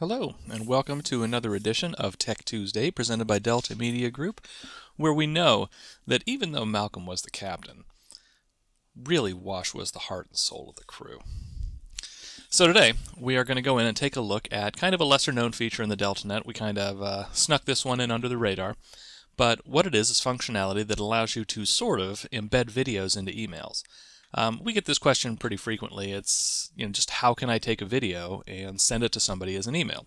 Hello, and welcome to another edition of Tech Tuesday presented by Delta Media Group, where we know that even though Malcolm was the captain, really Wash was the heart and soul of the crew. So today, we are going to go in and take a look at kind of a lesser known feature in the DeltaNet. We kind of uh, snuck this one in under the radar. But what it is is functionality that allows you to sort of embed videos into emails. Um, we get this question pretty frequently. It's you know just how can I take a video and send it to somebody as an email?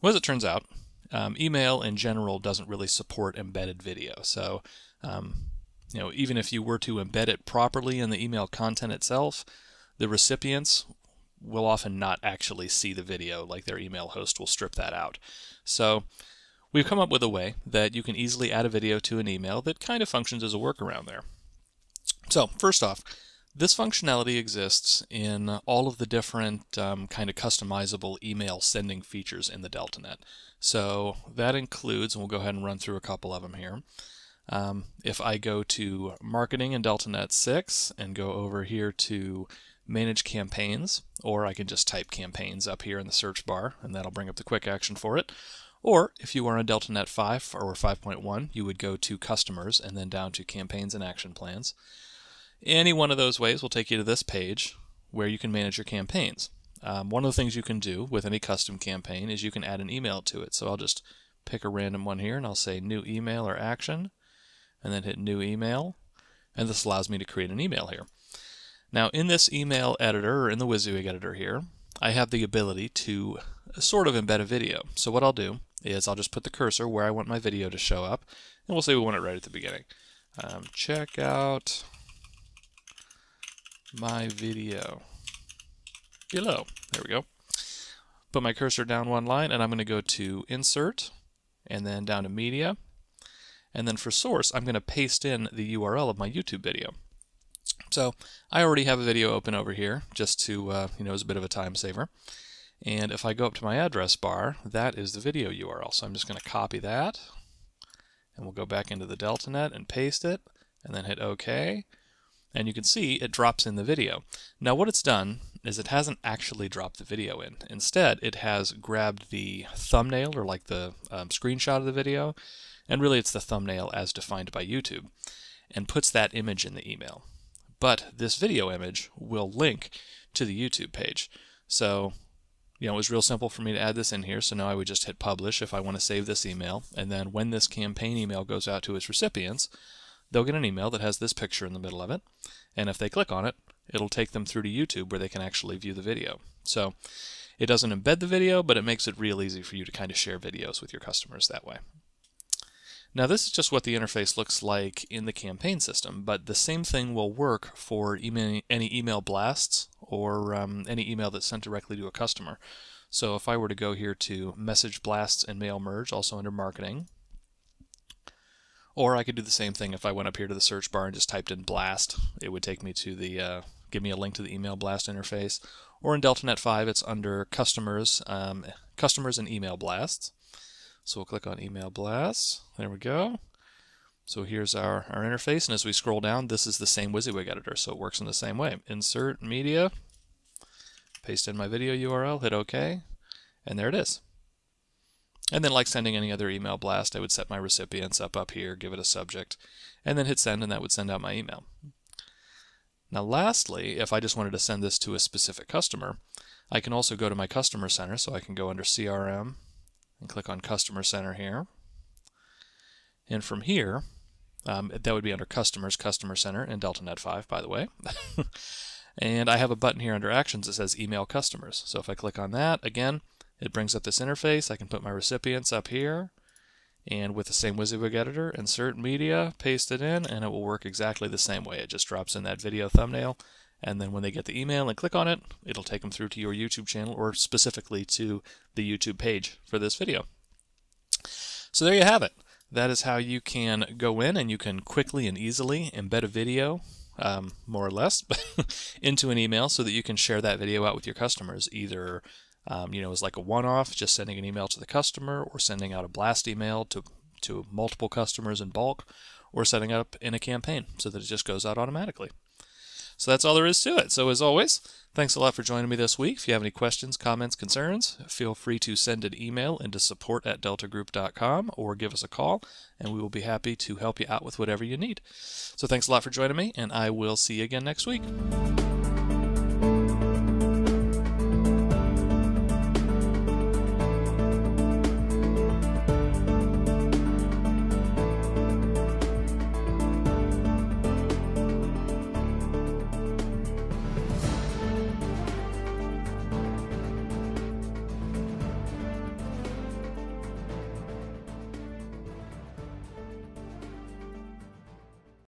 Well, as it turns out, um, email in general doesn't really support embedded video. So um, you know even if you were to embed it properly in the email content itself, the recipients will often not actually see the video, like their email host will strip that out. So we've come up with a way that you can easily add a video to an email that kind of functions as a workaround there. So first off, this functionality exists in all of the different um, kind of customizable email sending features in the DeltaNet. So that includes, and we'll go ahead and run through a couple of them here. Um, if I go to Marketing in DeltaNet 6 and go over here to Manage Campaigns, or I can just type Campaigns up here in the search bar, and that'll bring up the quick action for it. Or if you are on DeltaNet 5 or 5.1, you would go to Customers and then down to Campaigns and Action Plans. Any one of those ways will take you to this page where you can manage your campaigns. Um, one of the things you can do with any custom campaign is you can add an email to it. So I'll just pick a random one here and I'll say new email or action and then hit new email and this allows me to create an email here. Now in this email editor or in the WYSIWYG editor here I have the ability to sort of embed a video. So what I'll do is I'll just put the cursor where I want my video to show up and we'll say we want it right at the beginning. Um, check out my video below. There we go. Put my cursor down one line and I'm going to go to Insert and then down to Media. And then for source, I'm going to paste in the URL of my YouTube video. So I already have a video open over here just to, uh, you know, as a bit of a time saver. And if I go up to my address bar, that is the video URL. So I'm just going to copy that and we'll go back into the DeltaNet and paste it and then hit OK and you can see it drops in the video. Now what it's done is it hasn't actually dropped the video in. Instead, it has grabbed the thumbnail or like the um, screenshot of the video, and really it's the thumbnail as defined by YouTube, and puts that image in the email. But this video image will link to the YouTube page. So, you know, it was real simple for me to add this in here, so now I would just hit publish if I want to save this email, and then when this campaign email goes out to its recipients, they'll get an email that has this picture in the middle of it. And if they click on it, it'll take them through to YouTube where they can actually view the video. So it doesn't embed the video, but it makes it real easy for you to kind of share videos with your customers that way. Now this is just what the interface looks like in the campaign system, but the same thing will work for email, any email blasts or um, any email that's sent directly to a customer. So if I were to go here to message blasts and mail merge, also under marketing, or I could do the same thing if I went up here to the search bar and just typed in blast. It would take me to the, uh, give me a link to the email blast interface. Or in DeltaNet 5, it's under customers, um, customers and email blasts. So we'll click on email blasts. There we go. So here's our, our interface, and as we scroll down, this is the same WYSIWYG editor, so it works in the same way. Insert media, paste in my video URL, hit OK, and there it is. And then like sending any other email blast, I would set my recipients up up here, give it a subject, and then hit send and that would send out my email. Now lastly, if I just wanted to send this to a specific customer, I can also go to my customer center, so I can go under CRM and click on customer center here. And from here, um, that would be under customers, customer center, and DeltaNet 5, by the way. and I have a button here under actions that says email customers. So if I click on that, again, it brings up this interface. I can put my recipients up here and with the same WYSIWYG editor, insert media, paste it in, and it will work exactly the same way. It just drops in that video thumbnail, and then when they get the email and click on it, it'll take them through to your YouTube channel or specifically to the YouTube page for this video. So there you have it. That is how you can go in and you can quickly and easily embed a video, um, more or less, into an email so that you can share that video out with your customers, either um, you know, as like a one-off, just sending an email to the customer or sending out a blast email to, to multiple customers in bulk or setting up in a campaign so that it just goes out automatically. So that's all there is to it. So as always, thanks a lot for joining me this week. If you have any questions, comments, concerns, feel free to send an email into support at deltagroup.com or give us a call, and we will be happy to help you out with whatever you need. So thanks a lot for joining me, and I will see you again next week.